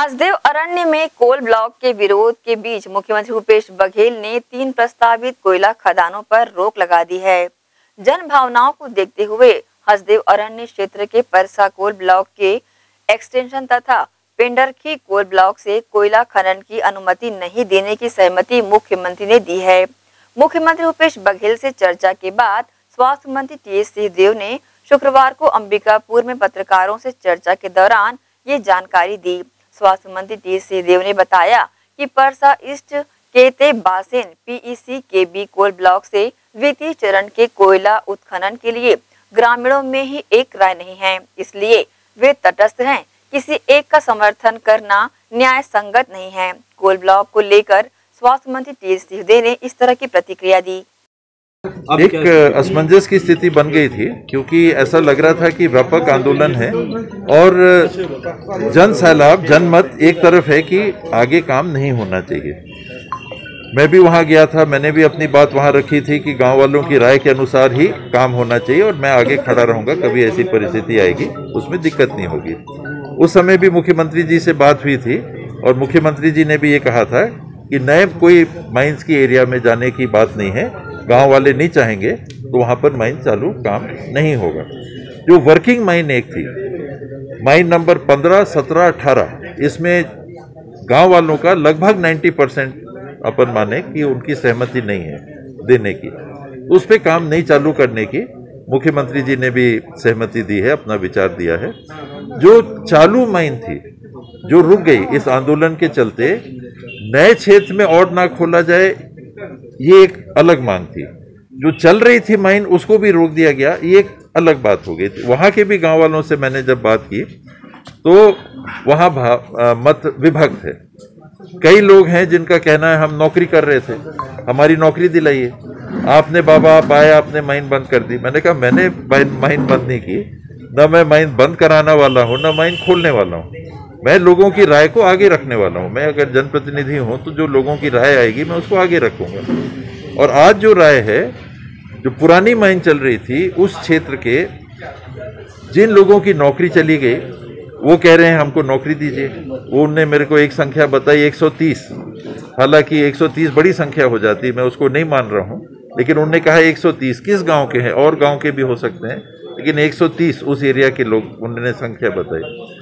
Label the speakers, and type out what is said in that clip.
Speaker 1: हसदेव अरण्य में कोल ब्लॉक के विरोध के बीच मुख्यमंत्री भूपेश बघेल ने तीन प्रस्तावित कोयला खदानों पर रोक लगा दी है। जन भावनाओं को देखते हुए हसदेव अरण्य क्षेत्र के परसा कोल ब्लॉक के एक्सटेंशन तथा पेंडरखी कोल ब्लॉक से कोयला खनन की अनुमति नहीं देने की सहमति मुख्यमंत्री ने दी है। मुख्यमंत्री भूपेश बघेल से चर्चा के बाद स्वास्थ्य मंत्री टी एस सिंहदेव ने शुक्रवार को अंबिकापुर में पत्रकारों से चर्चा के दौरान ये जानकारी दी। स्वास्थ्य मंत्री टी सिंहदेव ने बताया कि Parsa east Kete Basen, PEC K B coal block से द्वितीय चरण के कोयला उत्खनन के लिए ग्रामीणों में ही एक राय नहीं है। इसलिए वे तटस्थ हैं, किसी एक का समर्थन करना न्याय संगत नहीं है। कोल ब्लॉक को लेकर स्वास्थ्य मंत्री टी सिंहदेव ने इस तरह की प्रतिक्रिया दी।
Speaker 2: एक असमंजस की स्थिति बन गई थी क्योंकि ऐसा लग रहा था कि व्यापक आंदोलन है और जन सैलाब जनमत एक तरफ़ है कि आगे काम नहीं होना चाहिए। मैं भी वहाँ गया था मैंने भी अपनी बात वहाँ रखी थी कि गाँव वालों की राय के अनुसार ही काम होना चाहिए और मैं आगे खड़ा रहूँगा कभी ऐसी परिस्थिति आएगी उसमें दिक्कत नहीं होगी। उस समय भी मुख्यमंत्री जी से बात हुई थी और मुख्यमंत्री जी ने भी ये कहा था कि नए कोई माइंस की एरिया में जाने की बात नहीं है गाँव वाले नहीं चाहेंगे तो वहाँ पर माइन चालू काम नहीं होगा। जो वर्किंग माइन एक थी माइन नंबर 15, 17, 18 इसमें गाँव वालों का लगभग 90 परसेंट अपन माने कि उनकी सहमति नहीं है देने की। उस पर काम नहीं चालू करने की मुख्यमंत्री जी ने भी सहमति दी है अपना विचार दिया है। जो चालू माइन थी जो रुक गई इस आंदोलन के चलते नए क्षेत्र में और ना खोला जाए ये एक अलग मांग थी। जो चल रही थी माइन, उसको भी रोक दिया गया। ये एक अलग बात हो गई। थी वहाँ के भी गाँव वालों से मैंने जब बात की तो वहाँ मत विभक्त है। कई लोग हैं जिनका कहना है, हम नौकरी कर रहे थे। हमारी नौकरी दिलाइए। आपने बाबा, आप आपने माइन बंद कर दी। मैंने कहा, मैंने माइन बंद नहीं की। न मैं माइन बंद कराना वाला हूँ, न माइन खोलने वाला हूँ। मैं लोगों की राय को आगे रखने वाला हूँ। मैं अगर जनप्रतिनिधि हूँ तो जो लोगों की राय आएगी, मैं उसको आगे रखूँगा। और आज जो राय है, जो पुरानी माइन चल रही थी, उस क्षेत्र के जिन लोगों की नौकरी चली गई, वो कह रहे हैं, हमको नौकरी दीजिए। वो उनने मेरे को एक संख्या बताई 130 हालाँकि 130 बड़ी संख्या हो जाती, मैं उसको नहीं मान रहा हूँ, लेकिन उनने कहा 130 किस गाँव के हैं? और गाँव के भी हो सकते हैं। लेकिन 130 उस एरिया के लोग उन्होंने संख्या बताई।